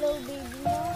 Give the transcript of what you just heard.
Hello, baby mo.